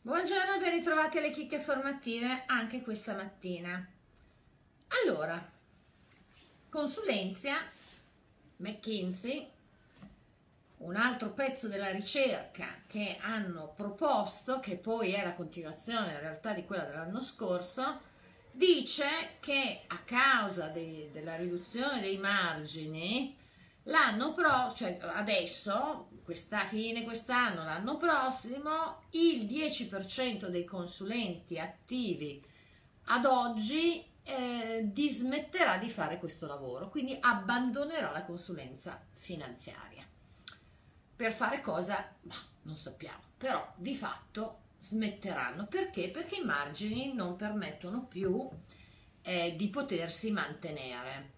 Buongiorno, ben ritrovati alle chicche formative anche questa mattina. Allora, consulenzia, McKinsey, un altro pezzo della ricerca che hanno proposto, che poi è la continuazione in realtà di quella dell'anno scorso, dice che a causa de, della riduzione dei margini l'anno pro, cioè adesso, questa fine quest'anno, l'anno prossimo, il 10% dei consulenti attivi ad oggi eh, dismetterà di fare questo lavoro, quindi abbandonerà la consulenza finanziaria. Per fare cosa? Bah, non sappiamo, però di fatto smetteranno. Perché? Perché i margini non permettono più eh, di potersi mantenere.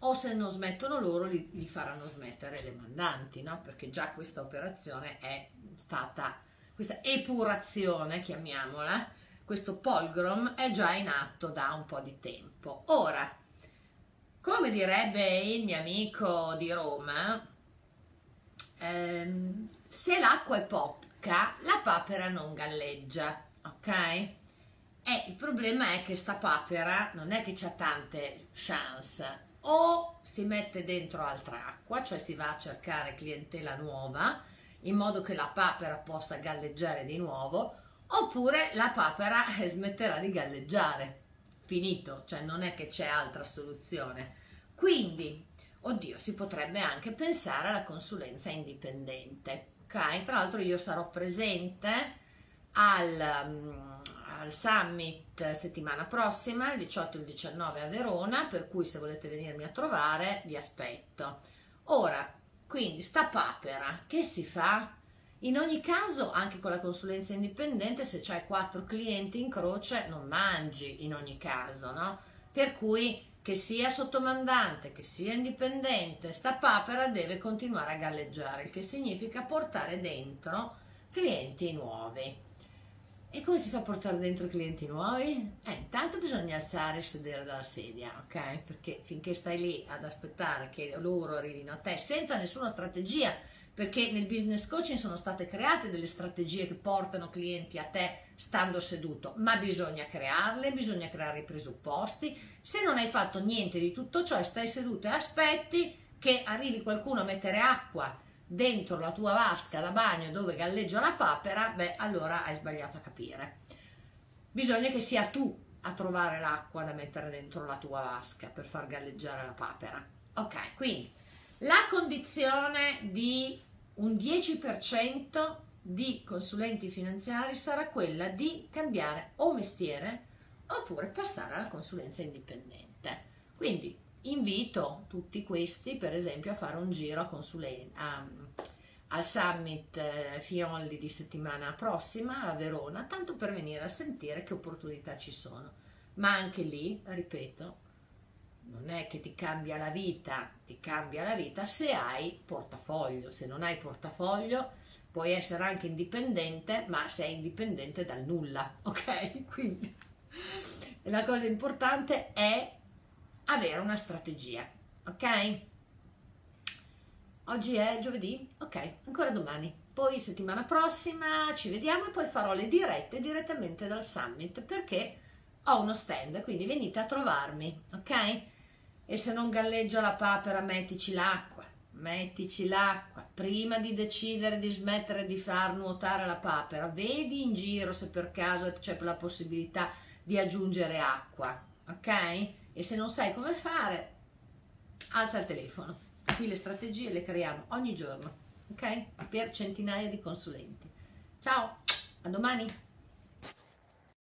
O se non smettono loro, li, li faranno smettere le mandanti, no? Perché già questa operazione è stata, questa epurazione, chiamiamola, questo polgrom è già in atto da un po' di tempo. Ora, come direbbe il mio amico di Roma, ehm, se l'acqua è pop bocca la papera non galleggia, ok? E il problema è che sta papera non è che c'ha tante chance, o si mette dentro altra acqua, cioè si va a cercare clientela nuova, in modo che la papera possa galleggiare di nuovo, oppure la papera smetterà di galleggiare. Finito, cioè non è che c'è altra soluzione. Quindi, oddio, si potrebbe anche pensare alla consulenza indipendente ok? Tra l'altro io sarò presente al, um, al summit settimana prossima, il 18 e il 19 a Verona, per cui se volete venirmi a trovare vi aspetto. Ora, quindi sta papera, che si fa? In ogni caso, anche con la consulenza indipendente, se c'hai quattro clienti in croce, non mangi in ogni caso, no? Per cui che sia sottomandante, che sia indipendente, sta papera deve continuare a galleggiare, il che significa portare dentro clienti nuovi. E come si fa a portare dentro clienti nuovi? Eh, intanto bisogna alzare il sedere dalla sedia, ok? Perché finché stai lì ad aspettare che loro arrivino a te senza nessuna strategia, perché nel business coaching sono state create delle strategie che portano clienti a te stando seduto, ma bisogna crearle, bisogna creare i presupposti. Se non hai fatto niente di tutto ciò e stai seduto e aspetti che arrivi qualcuno a mettere acqua dentro la tua vasca da bagno dove galleggia la papera, beh, allora hai sbagliato a capire. Bisogna che sia tu a trovare l'acqua da mettere dentro la tua vasca per far galleggiare la papera. Ok, quindi la condizione di un 10% di consulenti finanziari sarà quella di cambiare o mestiere oppure passare alla consulenza indipendente. Quindi invito tutti questi, per esempio, a fare un giro a consulen- a, al summit eh, Fiolli di settimana prossima a Verona, tanto per venire a sentire che opportunità ci sono. Ma anche lì, ripeto, non è che ti cambia la vita, ti cambia la vita se hai portafoglio, se non hai portafoglio puoi essere anche indipendente, ma sei indipendente dal nulla, ok? Quindi la cosa importante è avere una strategia, ok? Oggi è giovedì, ok, ancora domani. Poi settimana prossima ci vediamo e poi farò le dirette direttamente dal summit perché ho uno stand, quindi venite a trovarmi, ok? E se non galleggia la papera, mettici l'acqua, mettici l'acqua. Prima di decidere di smettere di far nuotare la papera, vedi in giro se per caso c'è la possibilità di aggiungere acqua, ok? E se non sai come fare, alza il telefono. Qui le strategie le creiamo ogni giorno, ok? Per centinaia di consulenti. Ciao, a domani!